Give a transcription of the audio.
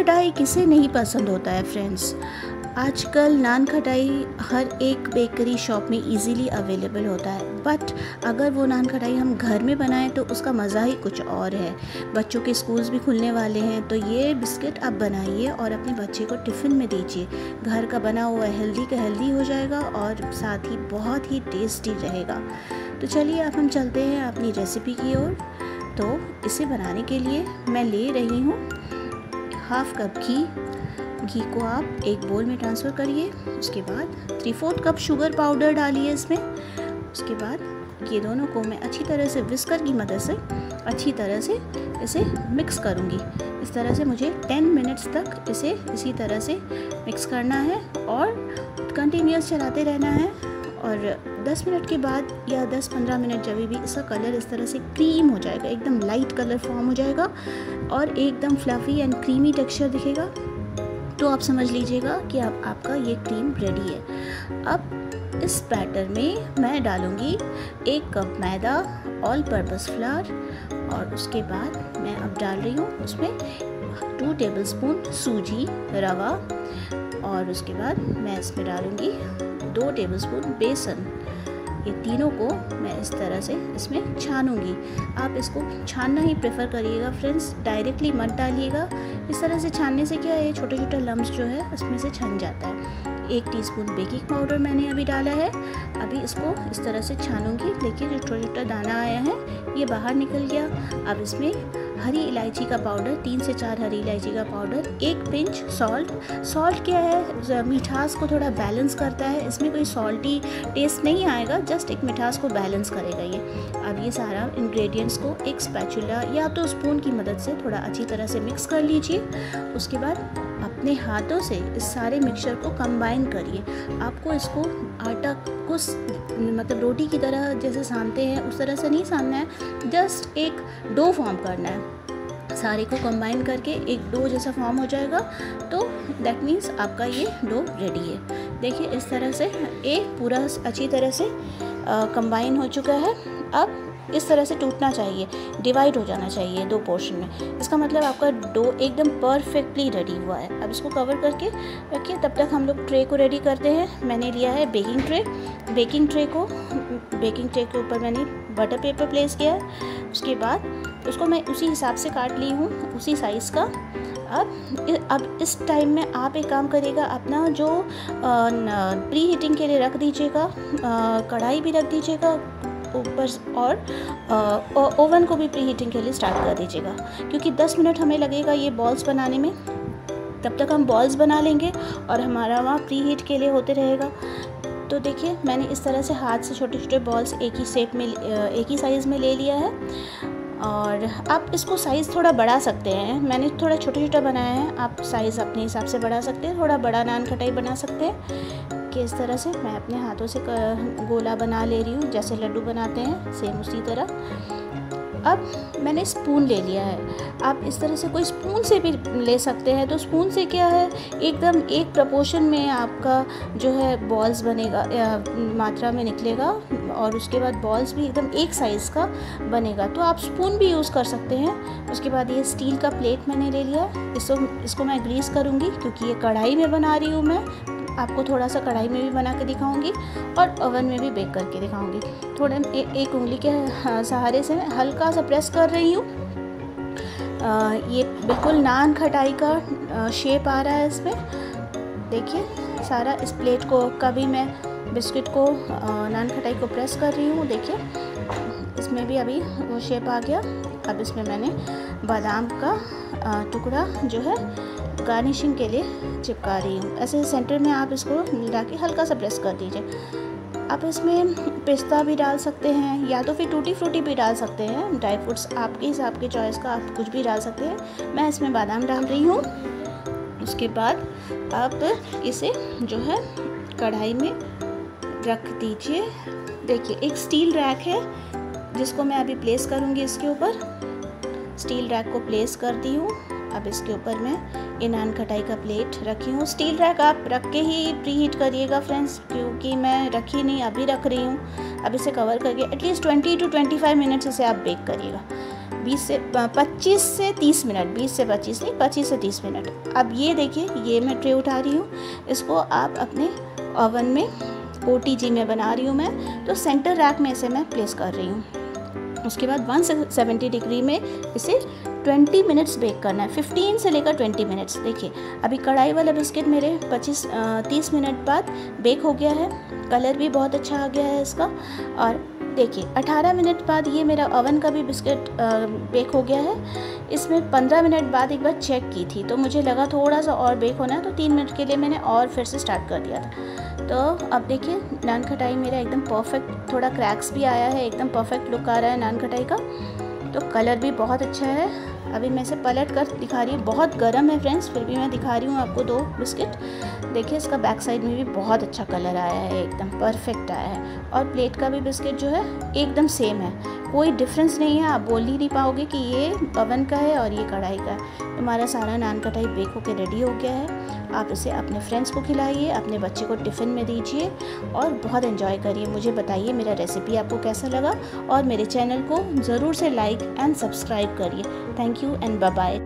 खटाई किसे नहीं पसंद होता है फ्रेंड्स आजकल नान खटाई हर एक बेकरी शॉप में इजीली अवेलेबल होता है। बट अगर वो नान खटाई हम घर में बनाएँ तो उसका मज़ा ही कुछ और है। बच्चों के स्कूल्स भी खुलने वाले हैं तो ये बिस्किट आप बनाइए और अपने बच्चे को टिफ़िन में दीजिए। घर का बना हुआ हेल्दी का हेल्दी हो जाएगा और साथ ही बहुत ही टेस्टी रहेगा। तो चलिए अब हम चलते हैं अपनी रेसिपी की ओर। तो इसे बनाने के लिए मैं ले रही हूँ। हाफ़ कप घी घी को आप एक बोल में ट्रांसफ़र करिए, उसके बाद three fourth cup sugar powder डालिए इसमें। उसके बाद ये दोनों को मैं अच्छी तरह से विस्कर की मदद से, अच्छी तरह से इसे मिक्स करूँगी। इस तरह से मुझे 10 मिनट्स तक इसे इसी तरह से मिक्स करना है और कंटिन्यूस चलाते रहना है। और 10 मिनट के बाद या 10-15 मिनट जब भी इसका कलर इस तरह से क्रीम हो जाएगा, एकदम लाइट कलर फॉर्म हो जाएगा और एकदम फ्लफ़ी एंड क्रीमी टेक्सचर दिखेगा तो आप समझ लीजिएगा कि आप, आपका ये क्रीम रेडी है। अब इस बैटर में मैं डालूँगी एक cup maida all purpose flour और उसके बाद मैं अब डाल रही हूँ उसमें टू टेबल स्पून सूजी, रवा, और उसके बाद मैं इसमें डालूँगी दो टेबल स्पून बेसन। ये तीनों को मैं इस तरह से इसमें छानूँगी। आप इसको छानना ही प्रेफर करिएगा फ्रेंड्स डायरेक्टली मत डालिएगा। इस तरह से छानने से क्या है छोटे छोटे लम्ब जो है, उसमें से छन जाता है। एक टीस्पून बेकिंग पाउडर मैंने अभी डाला है। अभी इसको इस तरह से छानूँगी, देखिए जो छोटा छोटा दाना आया है, ये बाहर निकल गया। अब इसमें हरी इलायची का पाउडर, तीन से चार हरी इलायची का पाउडर, एक पिंच सॉल्ट सॉल्ट क्या है? मिठास को थोड़ा बैलेंस करता है। इसमें कोई सॉल्टी टेस्ट नहीं आएगा जस्ट एक मिठास को बैलेंस करेगा ये। अब ये सारा इंग्रेडिएंट्स को एक स्पैचुला या तो स्पून की मदद से थोड़ा अच्छी तरह से मिक्स कर लीजिए। उसके बाद अपने हाथों से इस सारे मिक्सचर को कंबाइन करिए। आपको इसको आटा को मतलब रोटी की तरह जैसे सानते हैं, उस तरह से नहीं सानना है जस्ट एक डो फॉर्म करना है। सारे को कंबाइन करके एक डो जैसा फॉर्म हो जाएगा तो दैट मीन्स आपका ये डो रेडी है। देखिए, इस तरह से एक पूरा अच्छी तरह से कंबाइन हो चुका है। अब इस तरह से टूटना चाहिए डिवाइड हो जाना चाहिए दो पोर्शन में। इसका मतलब आपका डो एकदम परफेक्टली रेडी हुआ है। अब इसको कवर करके रखिए, तब तक हम लोग ट्रे को रेडी करते हैं। मैंने लिया है बेकिंग ट्रे बेकिंग ट्रे को बेकिंग ट्रे के ऊपर मैंने बटर पेपर प्लेस किया है। उसके बाद उसको मैं उसी हिसाब से काट ली हूँ, उसी साइज़ का। अब अब इस टाइम में आप एक काम करिएगा, अपना जो प्री हीटिंग के लिए रख दीजिएगा कढ़ाई भी रख दीजिएगा ऊपर और ओवन को भी प्री हीटिंग के लिए स्टार्ट कर दीजिएगा। क्योंकि 10 मिनट हमें लगेगा ये बॉल्स बनाने में। तब तक हम बॉल्स बना लेंगे और हमारा वहाँ प्री हीट के लिए होते रहेगा। तो देखिए, मैंने इस तरह से हाथ से छोटे छोटे बॉल्स एक ही शेप में एक ही साइज़ में ले लिया है। और आप इसको साइज़ थोड़ा बढ़ा सकते हैं। मैंने थोड़ा छोटा छोटा बनाया है। आप साइज़ अपने हिसाब से बढ़ा सकते हैं, थोड़ा बड़ा नान खटाई बना सकते हैं। कि इस तरह से मैं अपने हाथों से गोला बना ले रही हूँ, जैसे लड्डू बनाते हैं सेम उसी तरह। अब मैंने स्पून ले लिया है। आप इस तरह से कोई स्पून से भी ले सकते हैं तो स्पून से क्या है? एकदम एक प्रपोर्शन में आपका जो है बॉल्स बनेगा मात्रा में निकलेगा, और उसके बाद बॉल्स भी एकदम एक साइज़ का बनेगा। तो आप स्पून भी यूज़ कर सकते हैं। उसके बाद ये स्टील का प्लेट मैंने ले लिया। इसको इसको मैं ग्रीस करूँगी, क्योंकि ये कढ़ाई में बना रही हूँ मैं। आपको थोड़ा सा कढ़ाई में भी बना के दिखाऊँगी और ओवन में भी बेक करके दिखाऊँगी। थोड़े ए, एक उंगली के सहारे से मैं हल्का सा प्रेस कर रही हूँ। ये बिल्कुल नान खटाई का शेप आ रहा है इसमें। देखिए सारा इस प्लेट को कभी मैं बिस्किट को नान खटाई को प्रेस कर रही हूँ। देखिए इसमें भी अभी वो शेप आ गया। अब इसमें मैंने बादाम का टुकड़ा जो है, गार्निशिंग के लिए चिपका रही हूँ। ऐसे सेंटर में आप इसको मिला के हल्का सा प्रेस कर दीजिए। आप इसमें पिस्ता भी डाल सकते हैं या तो फिर टूटी फ्रूटी भी डाल सकते हैं। ड्राई फ्रूट्स आपके हिसाब के चॉइस का आप कुछ भी डाल सकते हैं। मैं इसमें बादाम डाल रही हूँ। उसके बाद आप इसे जो है, कढ़ाई में रख दीजिए। देखिए, एक स्टील रैक है। जिसको मैं अभी प्लेस करूँगी इसके ऊपर स्टील रैक को प्लेस कर दी हूँ। अब इसके ऊपर मैं इनान खटाई का प्लेट रखी हूँ। स्टील रैक आप रख के ही प्री हीट करिएगा फ्रेंड्स क्योंकि मैं रखी नहीं, अभी रख रही हूँ। अब इसे कवर करके at least twenty two twenty five minutes इसे आप बेक करिएगा। 20 से 25 से 30 मिनट 20 से 25 नहीं 25 से 30 मिनट अब ये देखिए, ये मैं ट्रे उठा रही हूँ। इसको आप अपने ओवन में ओ में बना रही हूँ मैं। तो सेंटर रैक में इसे मैं प्लेस कर रही हूँ। उसके बाद 170 डिग्री में इसे 20 मिनट्स बेक करना है। 15 से लेकर 20 मिनट्स देखिए। अभी कढ़ाई वाला बिस्किट मेरे 25 30 मिनट बाद बेक हो गया है। कलर भी बहुत अच्छा आ गया है इसका। और देखिए 18 मिनट बाद ये मेरा ओवन का भी बिस्किट बेक हो गया है। इसमें 15 मिनट बाद एक बार चेक की थी। तो मुझे लगा थोड़ा सा और बेक होना है तो तीन मिनट के लिए मैंने और फिर से स्टार्ट कर दिया था। तो अब देखिए, नान खटाई मेरा एकदम परफेक्ट थोड़ा क्रैक्स भी आया है, एकदम परफेक्ट लुक आ रहा है नान खटाई का। तो कलर भी बहुत अच्छा है। अभी मैं इसे पलट कर दिखा रही हूँ। बहुत गर्म है फ्रेंड्स फिर भी मैं दिखा रही हूँ आपको दो बिस्किट देखिए, इसका बैक साइड में भी बहुत अच्छा कलर आया है, एकदम परफेक्ट आया है। और प्लेट का भी बिस्किट जो है, एकदम सेम है। कोई डिफरेंस नहीं है, आप बोल ही नहीं पाओगे कि ये ओवन का है और ये कढ़ाई का है। हमारा सारा नान कटाई बेक होकर रेडी हो गया है। आप इसे अपने फ्रेंड्स को खिलाइए, अपने बच्चे को टिफ़िन में दीजिए और बहुत इन्जॉय करिए। मुझे बताइए मेरा रेसिपी आपको कैसा लगा और मेरे चैनल को ज़रूर से लाइक एंड सब्सक्राइब करिए। Thank you and bye bye